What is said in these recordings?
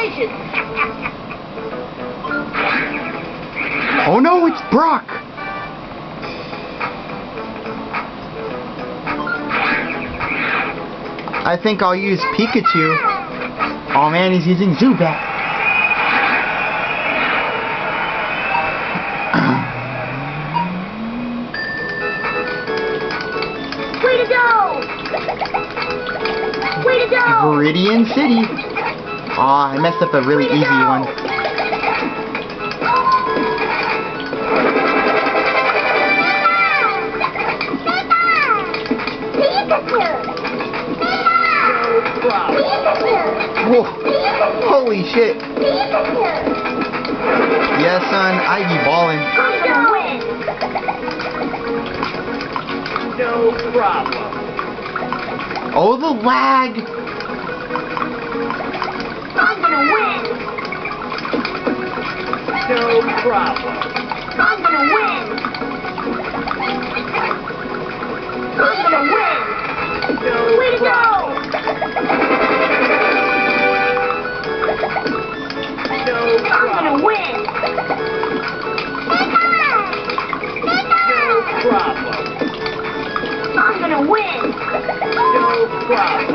Congratulations! Oh no, it's Brock! I think I'll use Pikachu. Oh man, he's using Zubat. Way to go! Way to go! Viridian City. Aw, I messed up a really Way to easy go! one. Whoa. Holy shit. Yeah, son, I be balling. I'm gonna! No problem. Oh, the lag. I'm gonna win! No problem. I'm gonna win! I'm gonna win! No Way to go! No I'm gonna problem. win! No problem. I'm gonna win! No problem.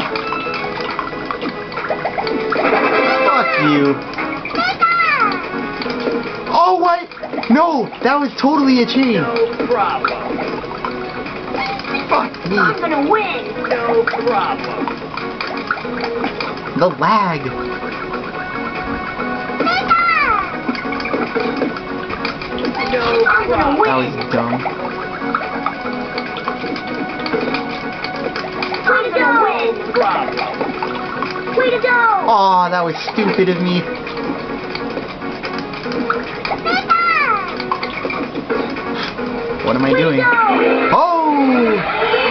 Fuck you. No, that was totally a chain. No problem. Fuck me. I'm gonna win! No problem. The lag. No I'm gonna problem. That was dumb. Way to go! Win! Problem. Way to go! Aw, that was stupid of me. What am I doing? Oh!